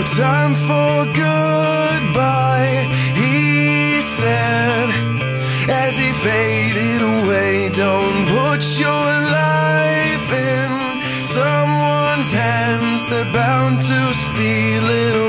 no time for goodbye, he said as he faded away. Don't put your life in someone's hands, they're bound to steal it.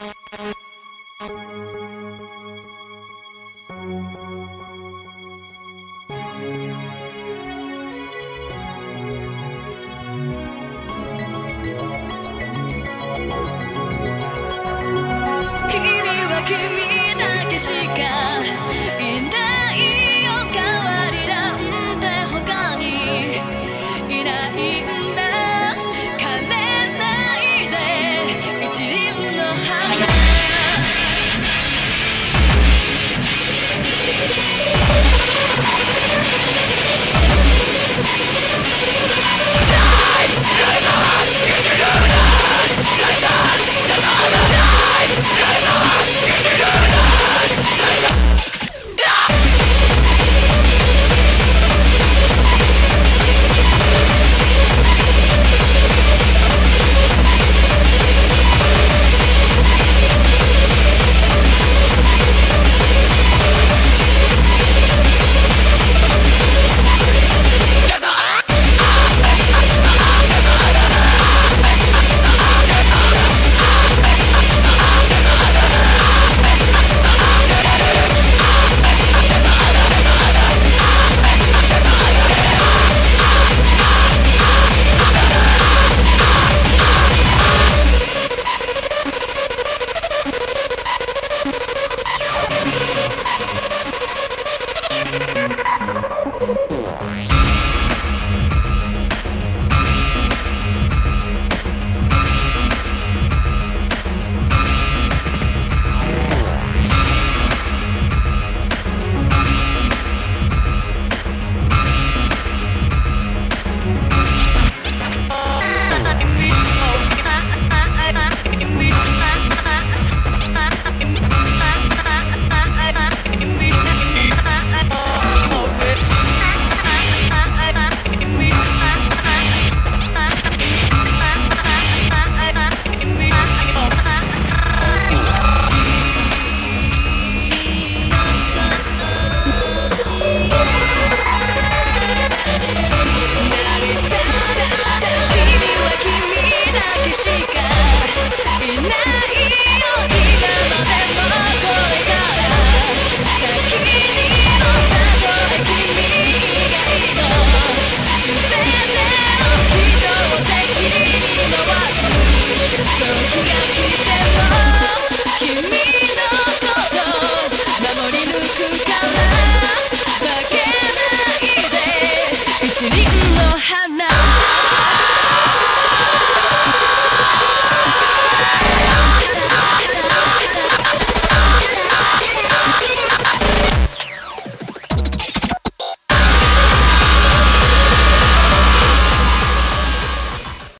君は君だけしか chica.